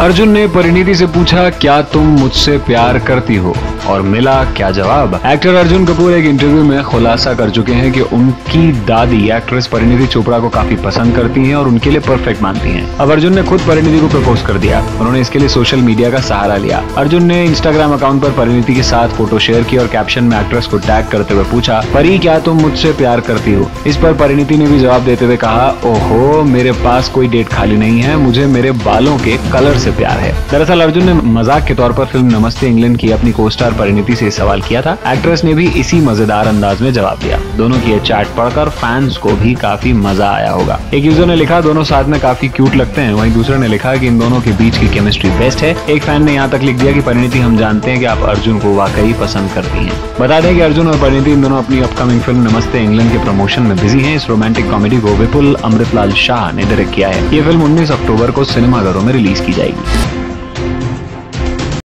अर्जुन ने परिणीति से पूछा क्या तुम मुझसे प्यार करती हो? और मिला क्या जवाब? एक्टर अर्जुन कपूर एक इंटरव्यू में खुलासा कर चुके हैं कि उनकी दादी एक्ट्रेस परिणीति चोपड़ा को काफ़ी पसंद करती हैं और उनके लिए परफेक्ट मानती हैं। अब अर्जुन ने खुद परिणीति को प्रपोज कर दिया। उन्होंने इसके लिए सोशल मीडिया का सहारा लिया। अर्जुन ने इंस्टाग्राम अकाउंट पर परिणीति के साथ फ़ोटो शेयर की और कैप्शन में एक्ट्रेस को टैग करते हुए पूछा, परी, क्या तुम मुझसे प्यार करती हो? इस पर परिणीति ने भी जवाब देते हुए कहा, ओहो, मेरे पास कोई डेट खाली नहीं है। मुझे मेरे बालों के कलर से प्यार है। दरअसल अर्जुन ने मज़ाक के तौर पर फ़िल्म नमस्ते इंग्लैंड की अपनी को स्टार परिणीति से सवाल किया था। एक्ट्रेस ने भी इसी मज़ेदार अंदाज में जवाब दिया। दोनों की ये चैट पढ़कर फैंस को भी काफ़ी मज़ा आया होगा। एक यूज़र ने लिखा, दोनों साथ में काफ़ी क्यूट लगते हैं। वहीं दूसरे ने लिखा कि इन दोनों के बीच की केमिस्ट्री बेस्ट है। एक फ़ैन ने यहाँ तक लिख दिया कि परिणीति, हम जानते हैं कि आप अर्जुन को वाकई पसंद करती हैं। बता दें कि अर्जुन और परिणीति इन दोनों अपनी अपकमिंग फ़िल्म नमस्ते इंग्लैंड के प्रमोशन में बिज़ी हैं। इस रोमांटिक कॉमेडी को विपुल अमृतलाल शाह ने डायरेक्ट किया है। ये फ़िल्म 19 अक्टूबर को सिनेमाघरों में रिलीज़ की जाएगी।